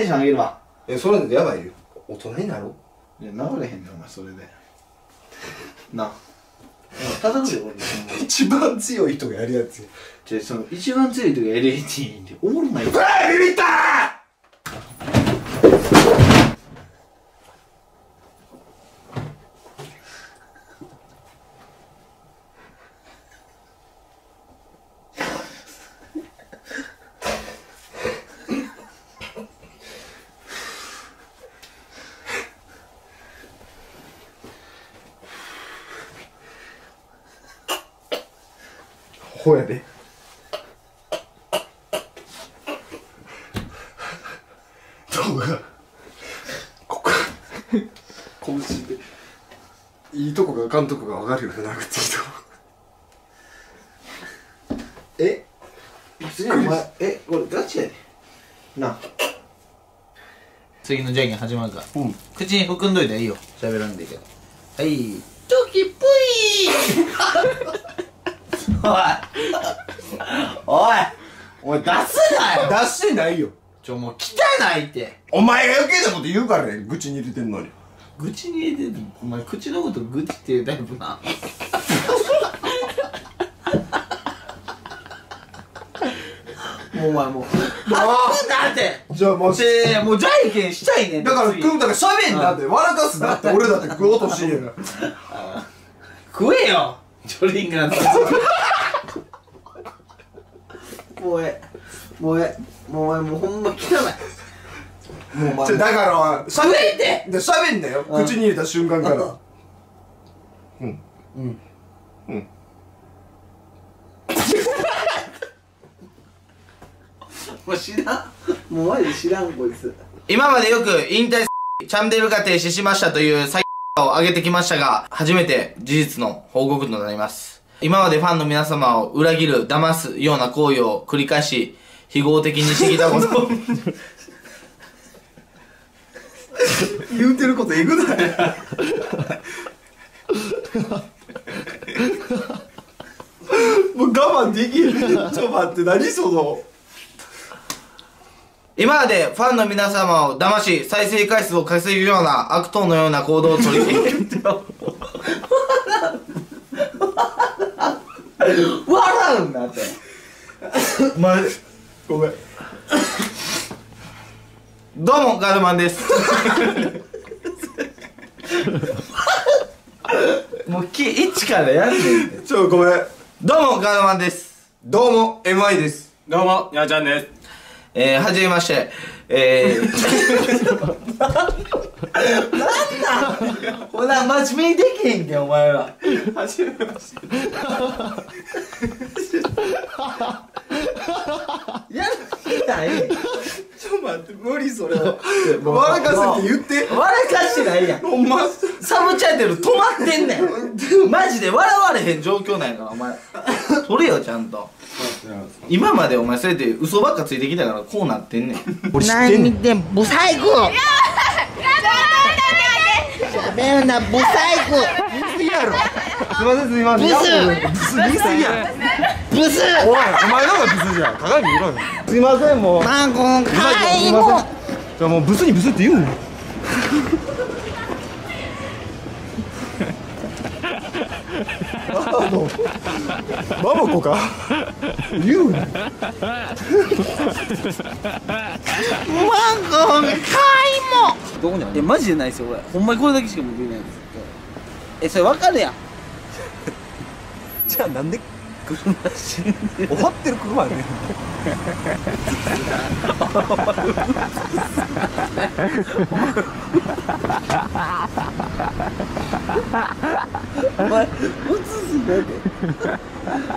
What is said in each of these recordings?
テンション上げるわ。えそれでやばいよ。大人になろいや治れへんねんお前それで。な。あ叩く一番強い人がやるやつじゃあその一番強い人が LAT でおもろない。よビビったほやで。動画。ここ。拳でいいとこがあかんとこが分かるように殴ってきたえ？別にお前。え？これガチやで。な。次のじゃんけん始まるから。うん。口に含んどいたらいいよ。喋らんでいいけど。はい。チョキプイおいおい。おい。出すなよ。出してないよ。ちょもう汚いって。お前が余計なこと言うからね愚痴に入れてんのに。愚痴に入れてるお前口のこと愚痴っていうタイプなもうお前もう。吐くなって。じゃあもうでもう。じゃんけんしちゃいねんだから次。くんだから喋んなって。笑かすなって俺だって食おうとしてんやから。食えよ。ジョリンガーのもうえ。もうえ。もうお前もうほんま汚い。もうお前。じゃだから食えて。で喋んなよ。うん。口に入れた瞬間から。うん。うん。もう知らん。もうマジで知らんこいつ。今までよく引退チャンネルが停止しましたというサイを上げてきましたが初めて事実の報告となります今までファンの皆様を裏切る騙すような行為を繰り返し非合的にしてきたこと。を 言うてることえぐない。もう我慢できる。ちょ待って何その。今までファンの皆様を騙し再生回数を稼ぐような悪党のような行動を取り入れて 笑うんだって。お前ごめん。どうもガルマンです。もうき一からやんねんちょごめん。どうもガルマンです。どうも MI です。どうも、やーちゃんです。えー、はじめましてえー、ほら真面目にできへんけんお前は。はじめましてやる気ないちょっと待って無理それ笑かせって言って。笑かしてないやん。ほんまサブチャンネル止まってんねん。マジで笑われへん状況なんやからお前。取れよちゃんと今までお前そうやって嘘ばっかついてきたからこうなってんねん。俺知ってんねん。でブサイク喋るなブサイすぎやろ。すいませんすいません。ブス。ブス言い過ぎや。クブス。おいお前の方がブスじゃん。鏡見ろよ。すいませんもう。マンコンじゃあもうブスにブスって言う？のあのママ子か？言うな。マンコン買い物どこにある？えマジでないですよこれ。ほんまにこれだけしか持ってないんですえそれ分かるやん。じゃあなんで？車死んで終わってる車やねお前映すんだって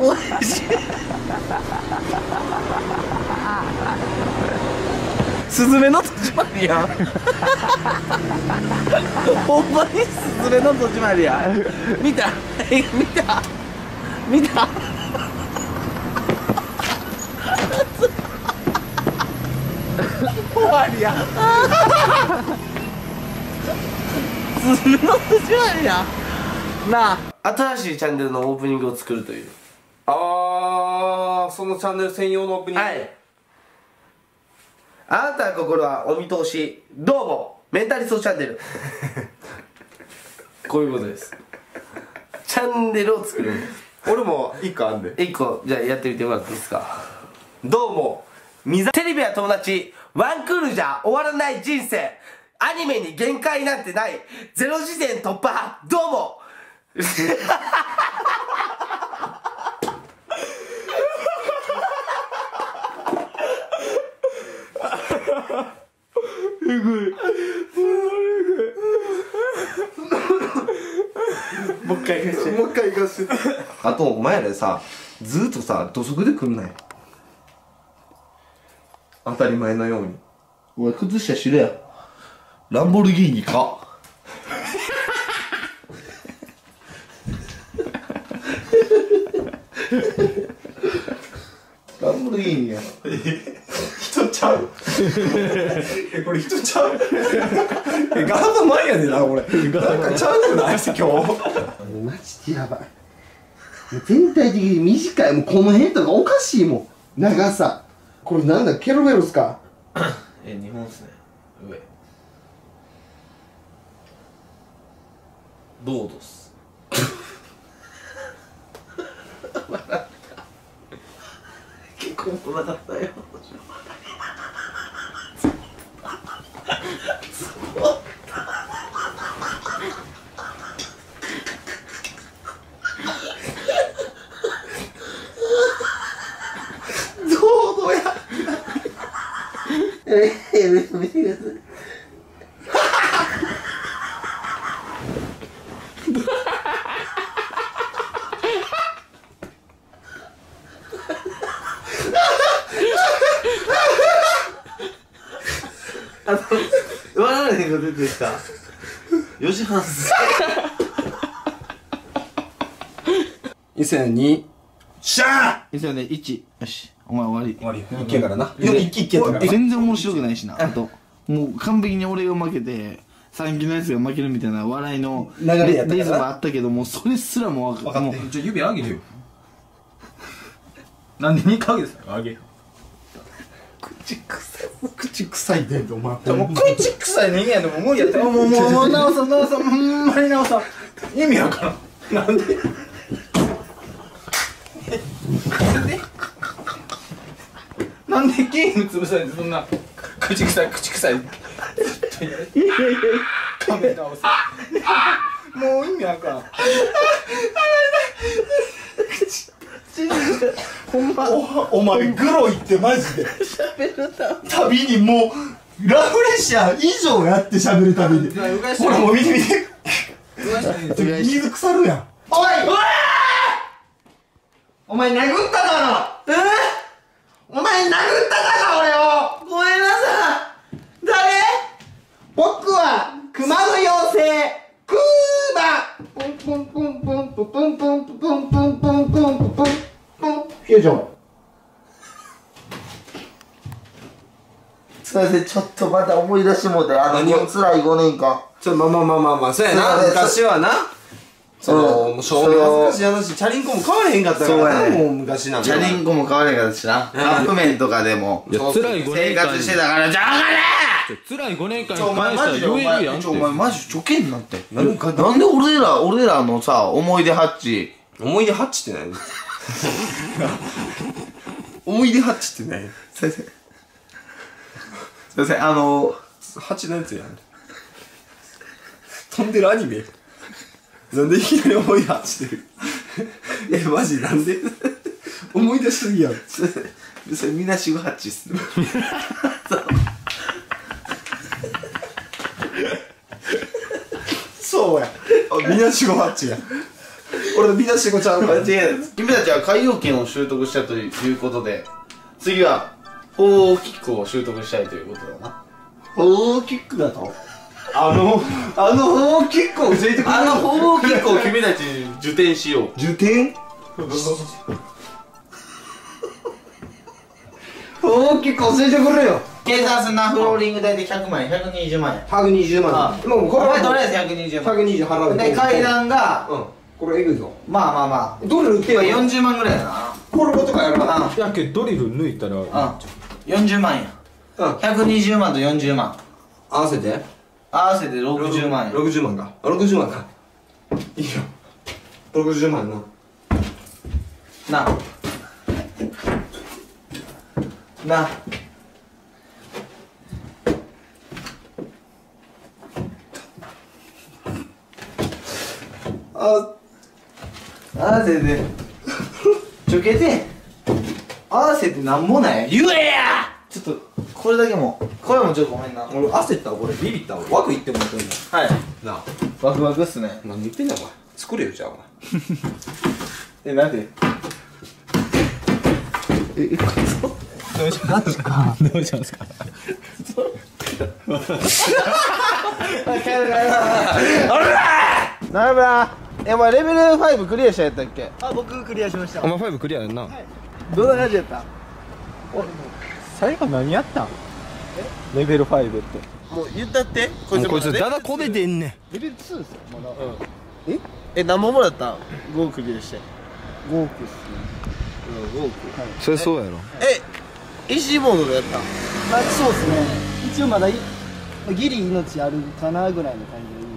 おいしい。スズメの戸締まりや。んほんまにスズメの戸締まりや。ん見た？え見た？見た？終わりや。スズメの戸締まりや。んなあ。新しいチャンネルのオープニングを作るという。あーそのチャンネル専用のオープニング、はい。あなたの心はお見通し。どうもメンタリストチャンネル。こういうことです。チャンネルを作る。俺も一個あんで。一個じゃあやってみてもらっていいですか？どうもみざテレビは友達ワンクールじゃ終わらない人生アニメに限界なんてない。ゼロ次元突破どうも。もう一回言もう一回行かせて。あとお前らさずーっとさ土足で来んなよ。当たり前のように。お前靴下知れやランボルギーニか。ランボルギーニや。人ちゃう。えこれ人ちゃう。えガード前やでな俺なんかちゃうくない今日。マジでやばい。全体的に短い。もうこの辺とかおかしいもん。長さ。これなんだケロベロスか。え日本っすね。上ロードっす結構ったよ。ええ見てくださいあの笑われへんが出てきた。4時半。っす2002しゃですよね1よし。お前終わり。終わり。一軒からな。一軒一軒やったから全然面白くないしな。あともう完璧に俺が負けて三期のやつが負けるみたいな笑いの流れやったからな。リズムあったけどもうそれすらも分かもうじゃあ指あげるよ。なんで2ヶ月あげる口臭い。口臭いでお前。もう口臭い人間でも無理やってもうもうもうもう直そう直そう。ほんまに直そう。意味わからん。なんで？なんで？なんでゲーム潰されてそんな口臭い口臭いいやいやいやダメ直そうもう意味わからん おお前グロいってマジで。旅にもうラフレシア以上やって喋る旅で。ほらもう見て見て。水腐るやん。おい。お前殴っただろ。え？お前殴っただろ俺を。ごめんなさい。誰？僕は熊の妖精。クーバ。ポンポンポンポンポンポンポンポンポンポンポンポンポンポンフュージョンすいませんちょっとまた思い出してもうてあの辛い5年間。ちょまあまあまあまあまあそうやな昔はな。そのうんもう正面恥ずかしい話チャリンコも買われへんかったからそうやね。なもう昔なんてチャリンコも買われへんかったしな。カップ麺とかでも辛い5生年間。活してたからじゃあがれ辛い5年間に関しては言えるやんお前マジちょけんなってなんなんで俺ら俺らのさ思い出ハッチ？思い出ハッチって何？思い出ハッチって何？すいませんすいませんあのハチのやつやん。飛んでるアニメ？なんでいきなり思い出ハッチってる？えマジなんで？思い出しすぎやん。すいませんそれみなしごハッチっす。そうや。みなしごハッチや俺のみなしごちゃうから。間違いない。です君たちは海洋圏を習得したということで次は法キックを習得したいということだな。大キックだと？あのあのキックを教えてくれあの法キックを君たちに受験しよう。受験？大キック教えてくれよ。計算すんな。フローリング代で100万円。120万円。120あ万もうこれお前とりあはえず120万円。120払う。で階段がうんこれえぐいぞ。まあまあまあ。どれ売って今よ40万ぐらいやな。コルボとかやろうあやけどドリル抜いたら。うん。40万円うん。120万と40万。合わせて？合わせて60万円60万か。あ60万か。いいよ。60万な。な。な。あ合わせてちょけて。合わせてなんもない。言えや！ちょっとこれだけもこれもちょっとごめんな。俺焦ったわ。これビビったわ。枠いってもらってんの。はい。なあ。ワクワクっすね。何言ってんねんお前。作れよじゃあお前。えなんで？なるなえお前レベル5クリアしたやったっけ？あ僕クリアしました。お前5クリアやんな。どんな感じやった？最後何やったん？レベル5って。もう言ったって？ここいつまだだだこねてんねん。レベル2ですよまだ。え？何本もらった？ん5クリアして。5億っすね。5億そりゃそうやろ。え石モードでやった？んあそうですね。一応まだいギリ命あるかなぐらいの感じのイメ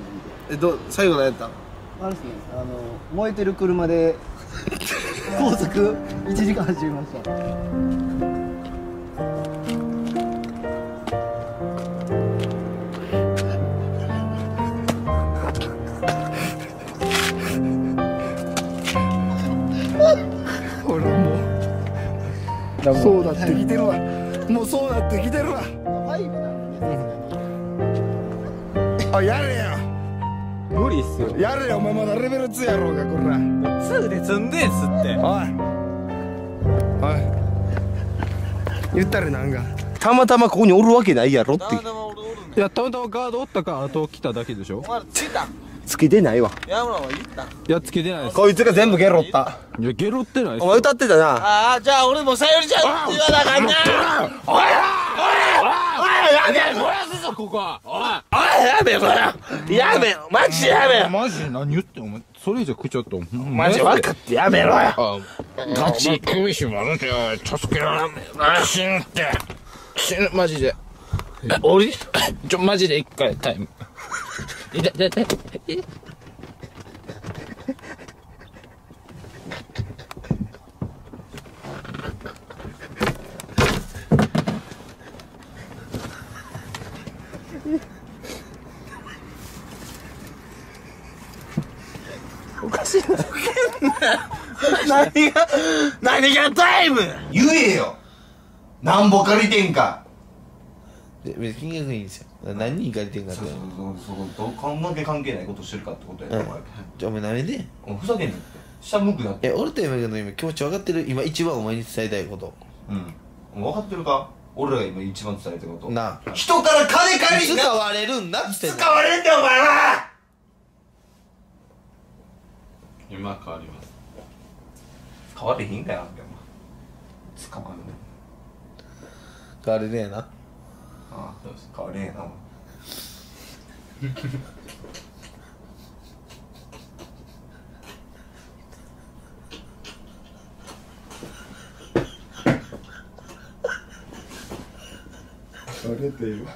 ージで。えど最後何やった？んあれですねあの燃えてる車で 高速1時間走りました。ほらも。うそうなってきてるわ。もうそうなってきてるわ。5なんでねあやれよ。無理っすよやれよお前まだレベル2やろうがこら。2で積んでんすって。おい。おい。言ったらなんか。たまたまここにおるわけないやろっていやたまたまガードおったか後来ただけでしょ。お前たんつけてないわ。山村は言った。んいやつけてないです。こいつが全部ゲロった。いやゲロってないお前歌ってたな。ああじゃあ俺もさよりちゃんって言わなあかんな。ここはおいおいやめろよやめろマジでやめろマジで何言ってんお前それ以上食っちゃったマジ分かってやめろよあガチ首絞まるって助けられ死ぬって死ぬマジでえ俺ちょマジで一回タイム痛い痛い痛い痛い何が何がタイム？言えよ。なんぼ借りてんか。別に金額いいんですよ何人借りてんかって。そこどこんだけ関係ないことしてるかってことやうんじゃあお前なめで？お前ふざけんなって。下向くなってえ俺と山君の今気持ち分かってる。今一番お前に伝えたいこと。うん。お前分かってるか？俺らが今一番伝えてること。なあ。人から金借り使われるんだ。って使われんだよお前は。今変わります。変われへんかよでも捕まるね。変われるやなああそうす変われへんな。お前バレてる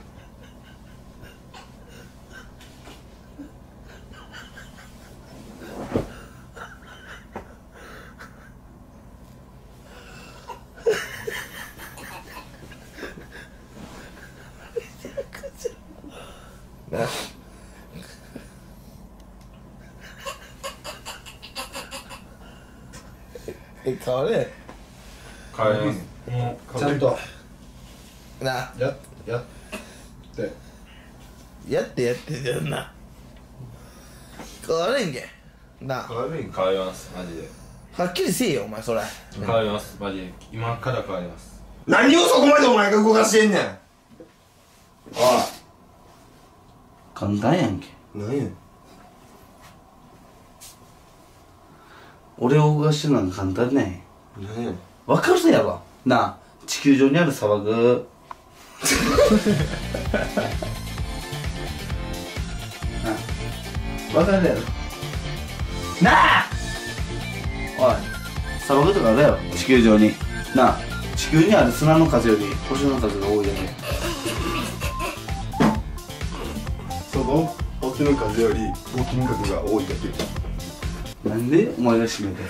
え変われ変わりますちゃんと。な。やや。ってやってやってやんな。変われんけ。な。変わり変わりますマジで。はっきりせえよお前それ。変わりますマジで。今から変わります。何をそこまでお前が動かしてんねん。簡単やんけ。何や俺を動かしてるのが簡単ね。何やわかるやろ。なあ地球上にある砂漠。なあわかるやろ。なあおい砂漠とかあるやろ。地球上に。なあ地球にある砂の数より星の数が多いだけ。その星の数より募金額が多いだけなんでお前が閉めた